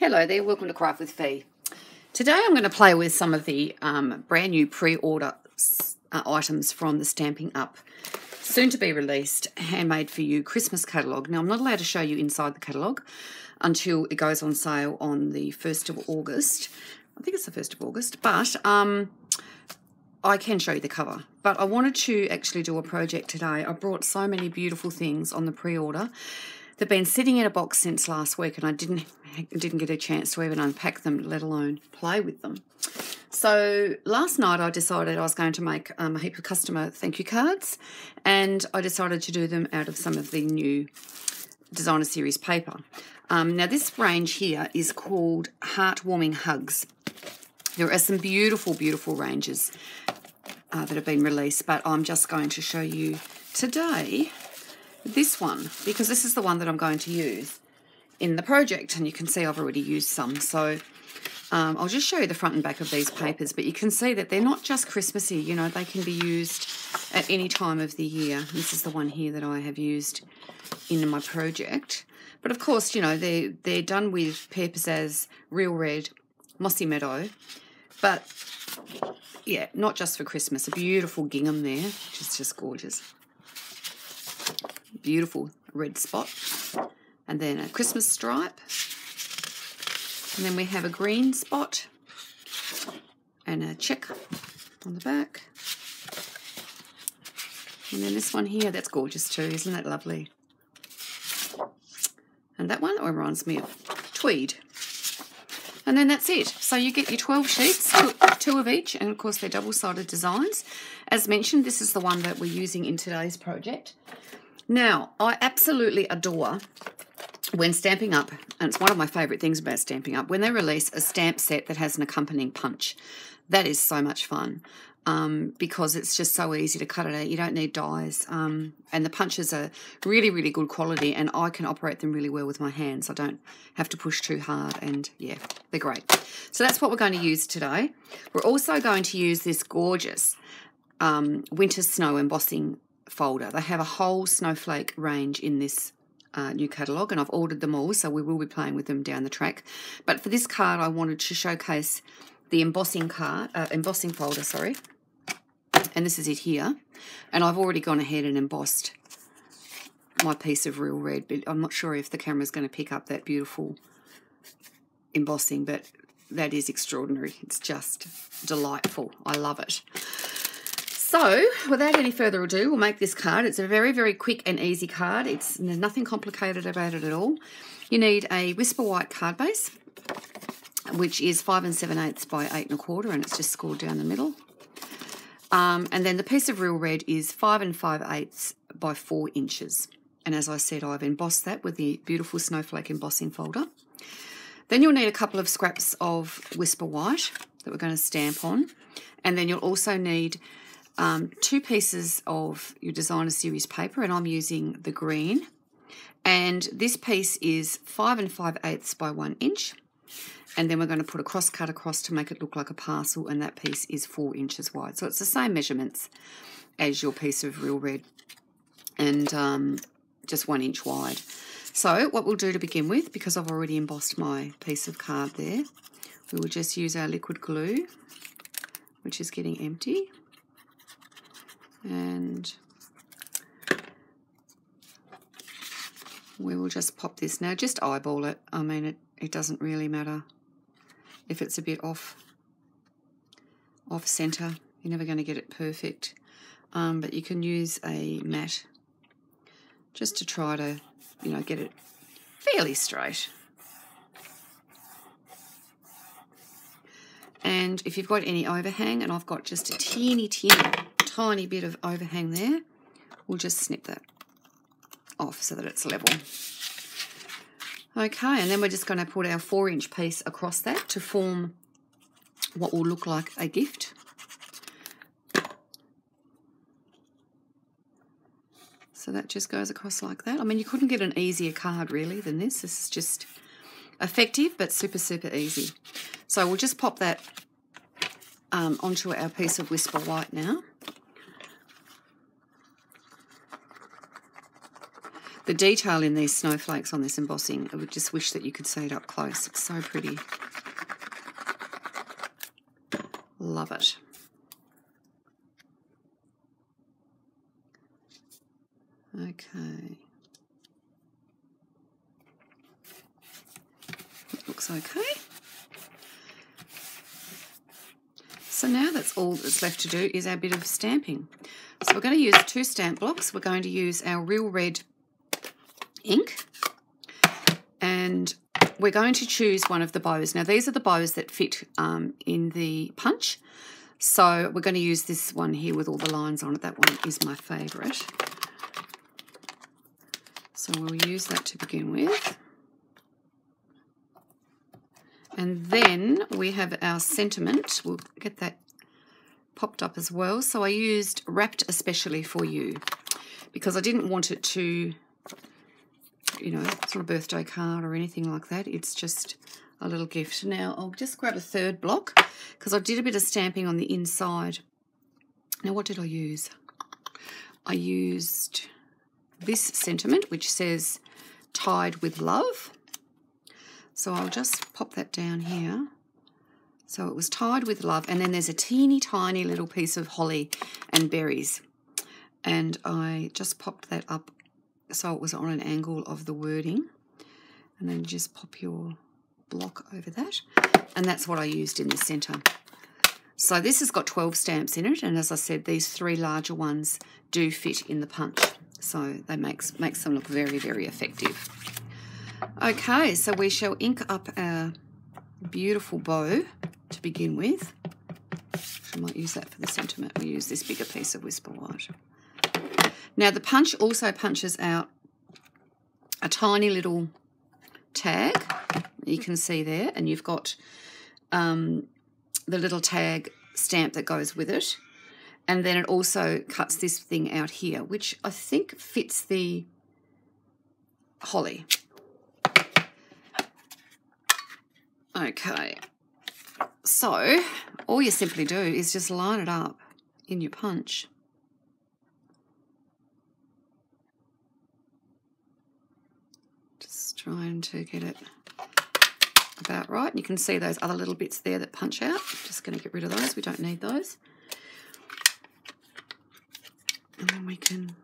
Hello there, welcome to Craft with Fee. Today I'm going to play with some of the um, brand new pre-order uh, items from the Stampin' Up soon to be released handmade for you Christmas catalogue. Now I'm not allowed to show you inside the catalogue until it goes on sale on the 1st of August. I think it's the 1st of August, but um, I can show you the cover. But I wanted to actually do a project today. I brought so many beautiful things on the pre-order They've been sitting in a box since last week, and I didn't didn't get a chance to even unpack them, let alone play with them. So last night I decided I was going to make um, a heap of customer thank you cards, and I decided to do them out of some of the new designer series paper. Um, now this range here is called Heartwarming Hugs. There are some beautiful, beautiful ranges uh, that have been released, but I'm just going to show you today this one because this is the one that I'm going to use in the project and you can see I've already used some. So um, I'll just show you the front and back of these papers but you can see that they're not just Christmassy you know they can be used at any time of the year. This is the one here that I have used in my project. But of course you know they're, they're done with papers as Real Red Mossy Meadow. But yeah not just for Christmas a beautiful gingham there which is just gorgeous beautiful red spot. And then a Christmas stripe. And then we have a green spot and a check on the back. And then this one here, that's gorgeous too, isn't that lovely? And that one oh, reminds me of tweed. And then that's it. So you get your 12 sheets, two, two of each, and of course they're double-sided designs. As mentioned, this is the one that we're using in today's project. Now, I absolutely adore when Stampin' Up, and it's one of my favourite things about Stampin' Up, when they release a stamp set that has an accompanying punch. That is so much fun um, because it's just so easy to cut it out. You don't need dies. Um, and the punches are really, really good quality, and I can operate them really well with my hands. I don't have to push too hard, and yeah, they're great. So that's what we're going to use today. We're also going to use this gorgeous um, winter snow embossing folder. They have a whole snowflake range in this uh, new catalogue, and I've ordered them all, so we will be playing with them down the track. But for this card, I wanted to showcase the embossing card, uh, embossing folder, sorry. And this is it here. And I've already gone ahead and embossed my piece of real red, but I'm not sure if the camera is going to pick up that beautiful embossing, but that is extraordinary. It's just delightful. I love it. So, without any further ado, we'll make this card. It's a very, very quick and easy card. It's There's nothing complicated about it at all. You need a Whisper White card base, which is 5 and 7 eighths by 8 and a quarter, and it's just scored down the middle. Um, and then the piece of real red is 5 and 5 eighths by 4 inches. And as I said, I've embossed that with the beautiful snowflake embossing folder. Then you'll need a couple of scraps of Whisper White that we're going to stamp on. And then you'll also need um, two pieces of your designer series paper, and I'm using the green. And this piece is five and five eighths by one inch. And then we're going to put a cross cut across to make it look like a parcel, and that piece is four inches wide. So it's the same measurements as your piece of real red, and um, just one inch wide. So what we'll do to begin with, because I've already embossed my piece of card there, we will just use our liquid glue, which is getting empty and we will just pop this. Now just eyeball it. I mean it, it doesn't really matter if it's a bit off off center you're never going to get it perfect. Um, but you can use a mat just to try to you know get it fairly straight. And if you've got any overhang and I've got just a teeny teeny tiny bit of overhang there, we'll just snip that off so that it's level. Okay, and then we're just going to put our four inch piece across that to form what will look like a gift. So that just goes across like that. I mean, you couldn't get an easier card really than this. This is just effective, but super, super easy. So we'll just pop that um, onto our piece of Whisper White now. The detail in these snowflakes on this embossing, I would just wish that you could see it up close. It's so pretty. Love it. Okay. It looks okay. So now that's all that's left to do is our bit of stamping. So we're going to use two stamp blocks. We're going to use our real red ink and we're going to choose one of the bows. Now these are the bows that fit um, in the punch. So we're going to use this one here with all the lines on it. That one is my favourite. So we'll use that to begin with. And then we have our sentiment. We'll get that popped up as well. So I used Wrapped Especially For You because I didn't want it to, you know, sort of birthday card or anything like that. It's just a little gift. Now I'll just grab a third block because I did a bit of stamping on the inside. Now what did I use? I used this sentiment which says tied with love so I'll just pop that down here. So it was tied with love. And then there's a teeny tiny little piece of holly and berries. And I just popped that up so it was on an angle of the wording. And then just pop your block over that. And that's what I used in the centre. So this has got 12 stamps in it. And as I said, these three larger ones do fit in the punch. So they makes, makes them look very, very effective. Okay, so we shall ink up our beautiful bow to begin with. I might use that for the sentiment. We use this bigger piece of Whisper White. Now the punch also punches out a tiny little tag you can see there and you've got um, the little tag stamp that goes with it. And then it also cuts this thing out here which I think fits the holly. Okay, so all you simply do is just line it up in your punch. Just trying to get it about right. You can see those other little bits there that punch out. Just going to get rid of those. We don't need those. And then we can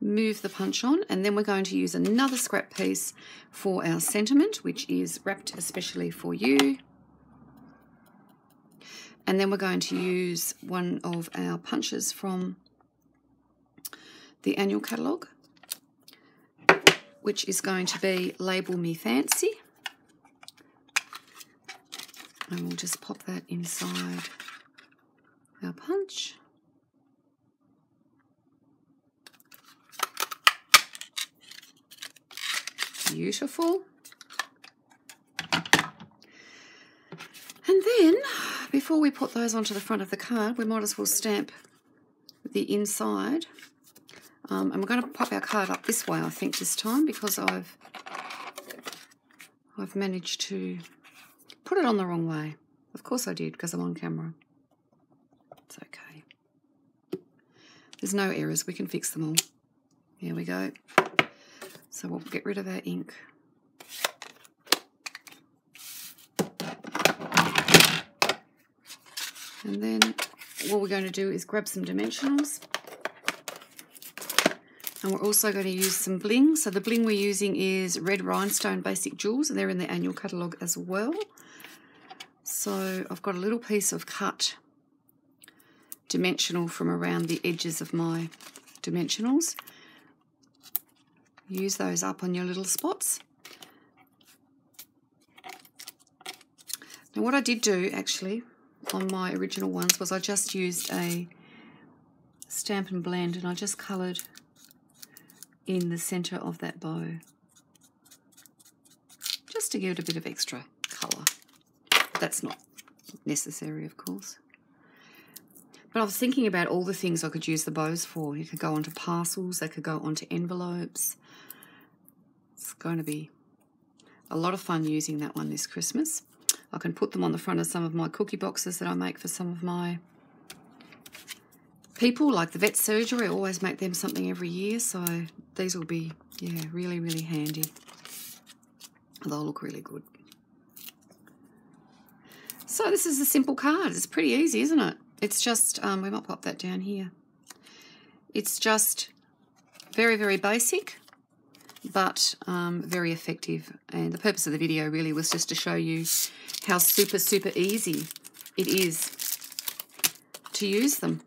move the punch on and then we're going to use another scrap piece for our sentiment which is wrapped especially for you and then we're going to use one of our punches from the annual catalogue which is going to be label me fancy and we'll just pop that inside our punch Beautiful. And then, before we put those onto the front of the card, we might as well stamp the inside. Um, and we're going to pop our card up this way, I think, this time, because I've I've managed to put it on the wrong way. Of course I did, because I'm on camera. It's okay. There's no errors. We can fix them all. Here we go. So we'll get rid of our ink. And then what we're going to do is grab some dimensionals. And we're also going to use some bling. So the bling we're using is Red Rhinestone Basic Jewels, and they're in the annual catalogue as well. So I've got a little piece of cut dimensional from around the edges of my dimensionals use those up on your little spots. Now what I did do actually on my original ones was I just used a Stampin' Blend and I just coloured in the centre of that bow just to give it a bit of extra colour. That's not necessary of course. But I was thinking about all the things I could use the bows for. You could go onto parcels, they could go onto envelopes, it's going to be a lot of fun using that one this Christmas. I can put them on the front of some of my cookie boxes that I make for some of my people, like the vet surgery, always make them something every year. So these will be, yeah, really, really handy. They'll look really good. So this is a simple card. It's pretty easy, isn't it? It's just, um, we might pop that down here. It's just very, very basic, but um, very effective. And the purpose of the video really was just to show you how super, super easy it is to use them.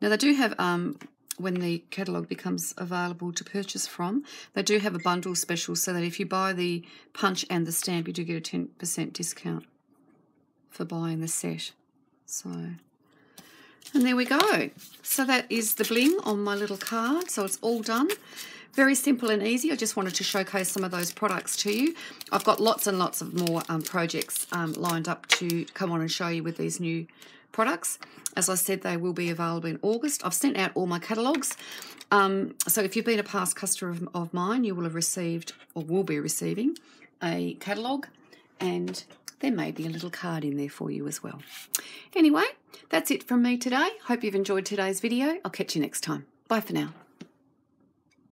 Now they do have, um, when the catalogue becomes available to purchase from, they do have a bundle special so that if you buy the punch and the stamp, you do get a 10% discount for buying the set. So, and there we go. So that is the bling on my little card. So it's all done. Very simple and easy. I just wanted to showcase some of those products to you. I've got lots and lots of more um, projects um, lined up to come on and show you with these new products. As I said, they will be available in August. I've sent out all my catalogues. Um, so if you've been a past customer of, of mine, you will have received or will be receiving a catalogue and there may be a little card in there for you as well. Anyway, that's it from me today. Hope you've enjoyed today's video. I'll catch you next time. Bye for now.